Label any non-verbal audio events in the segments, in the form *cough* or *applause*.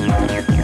I'm gonna take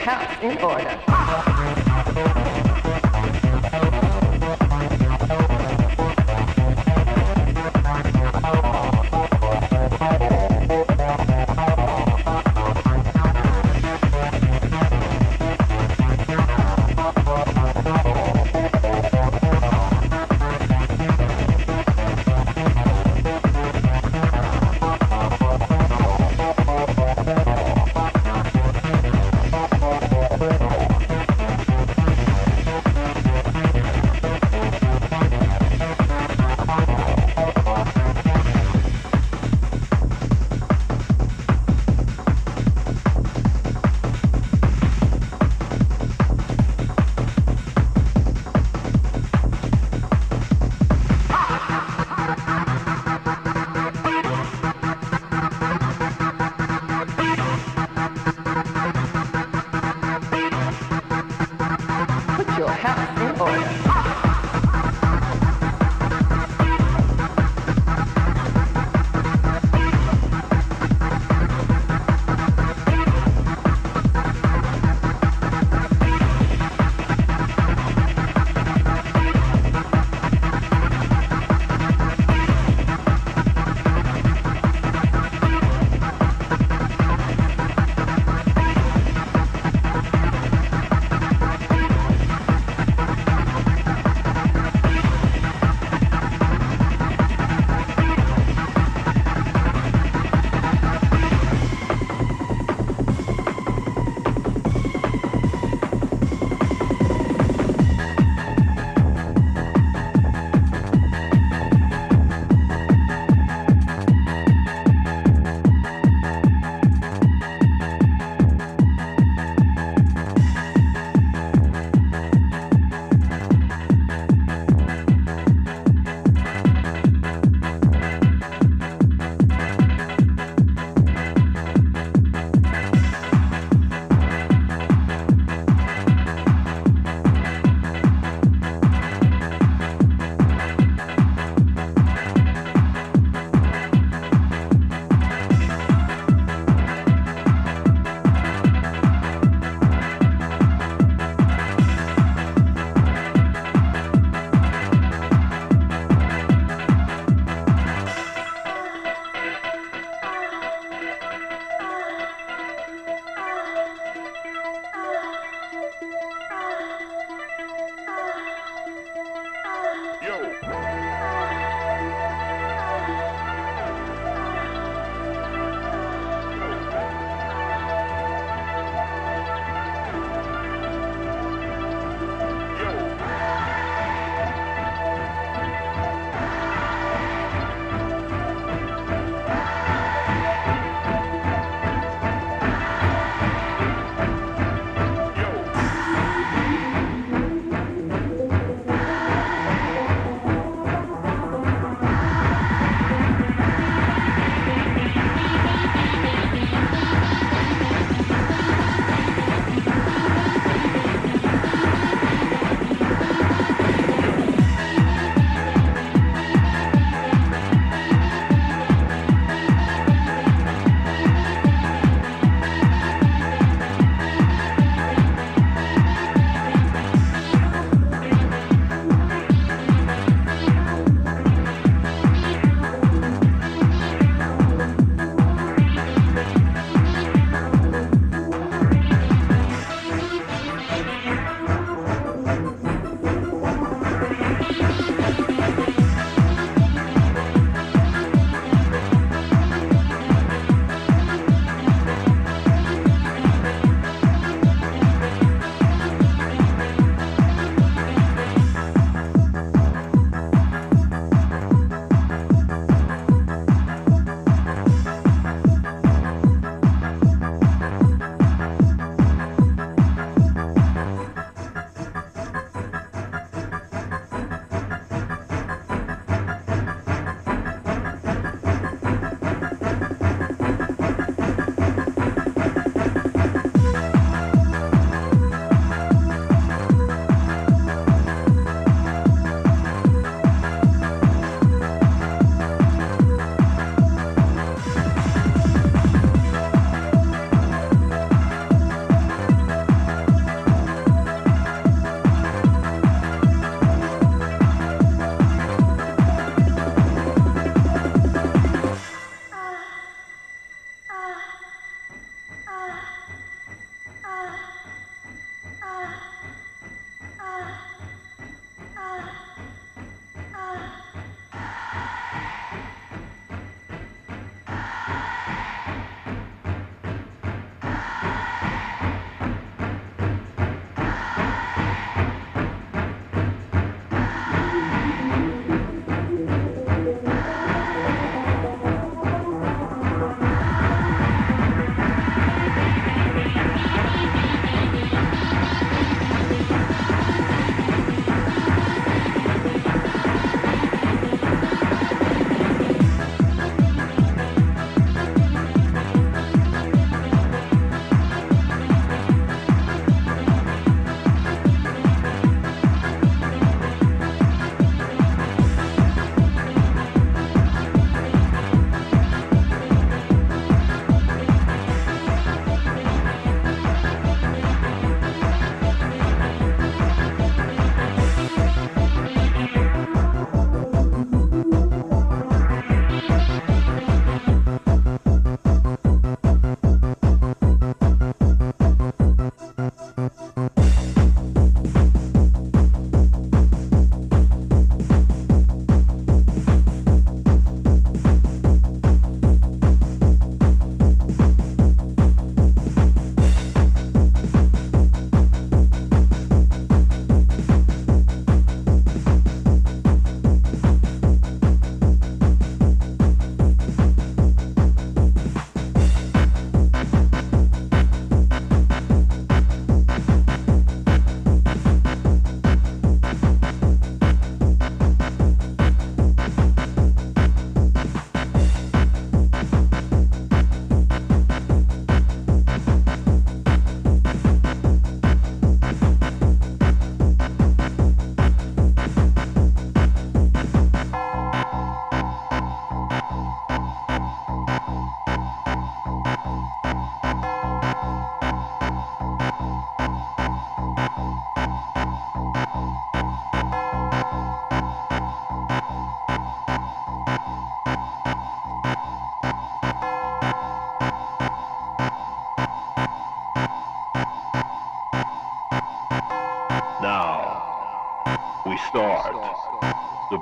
house in order.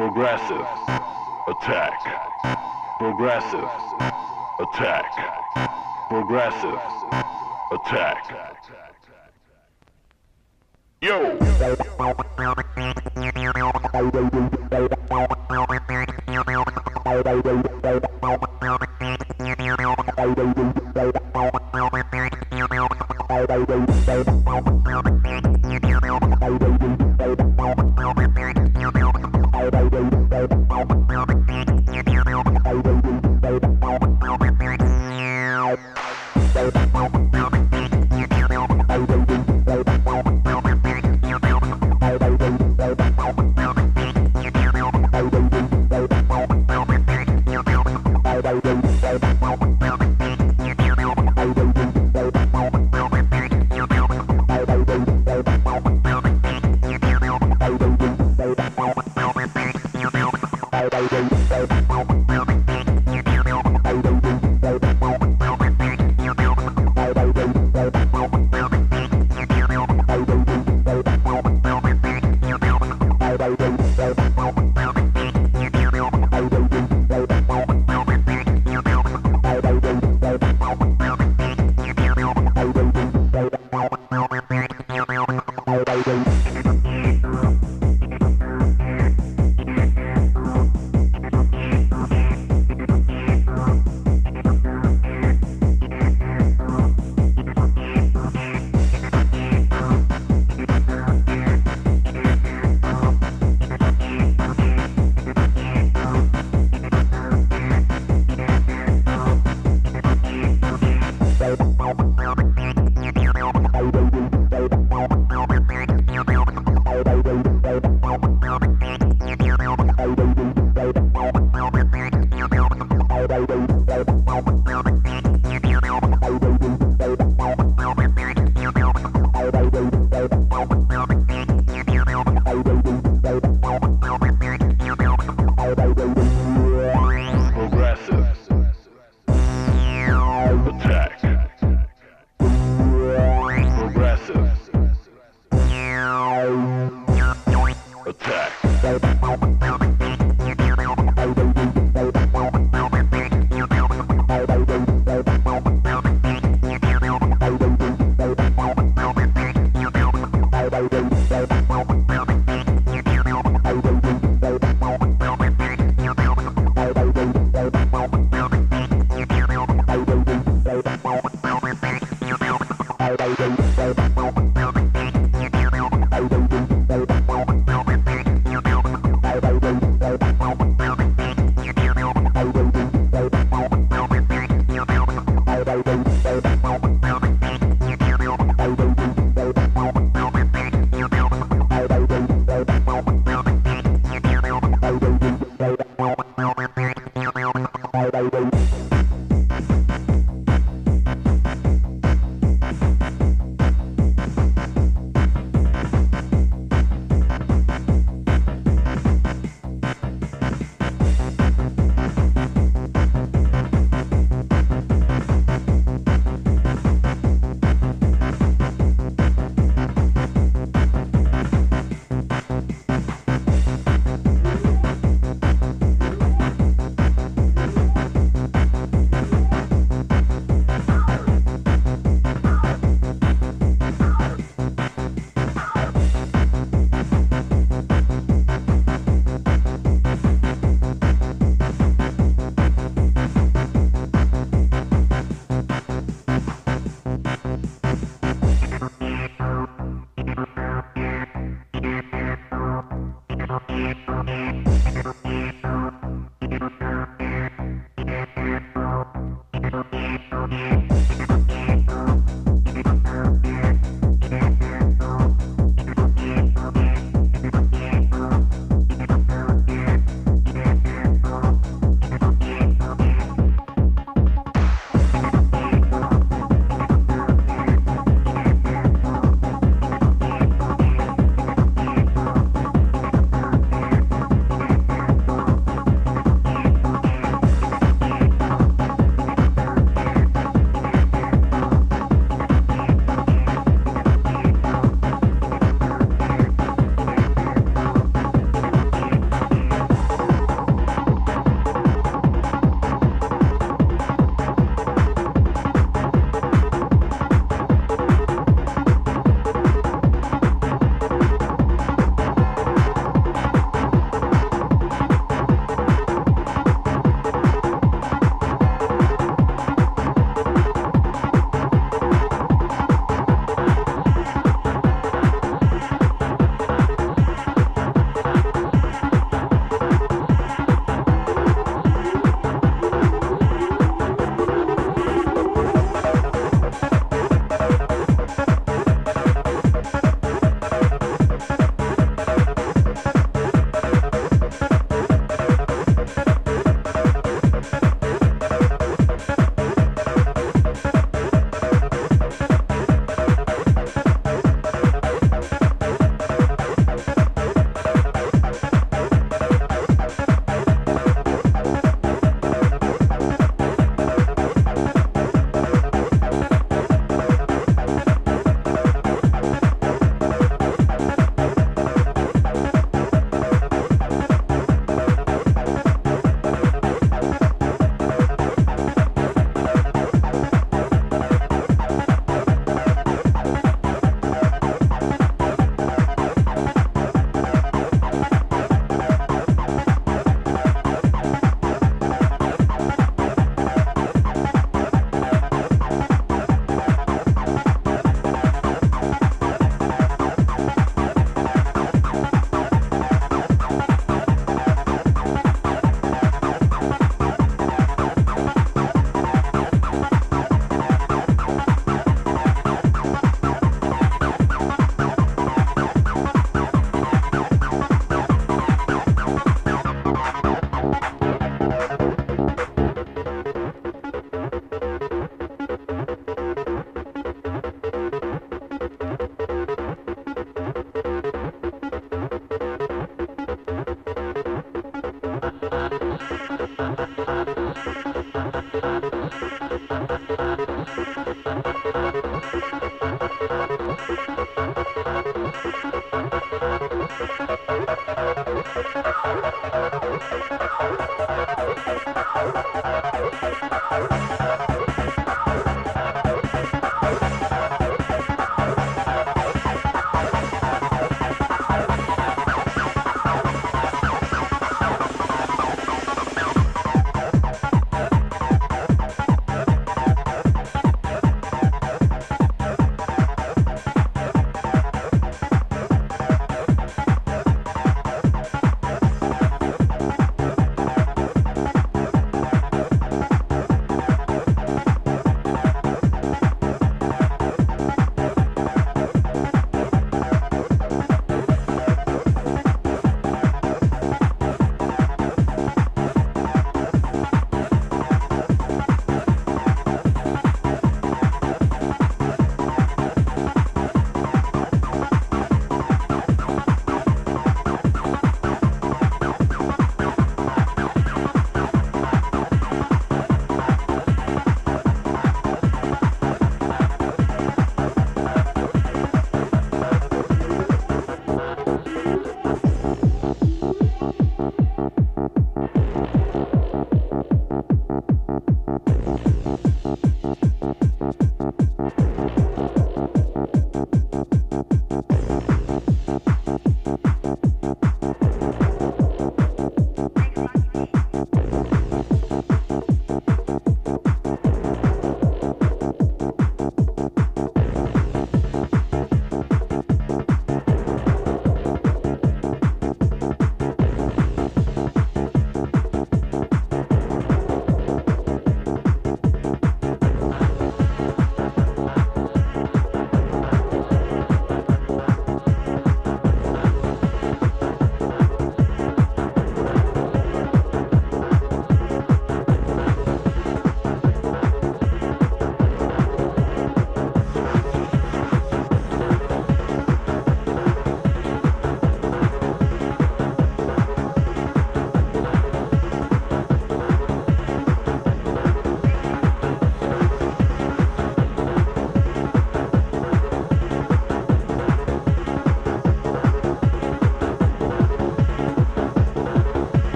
Progressive. Attack. Progressive. Attack. Progressive. Attack. Yo! Yo. *laughs*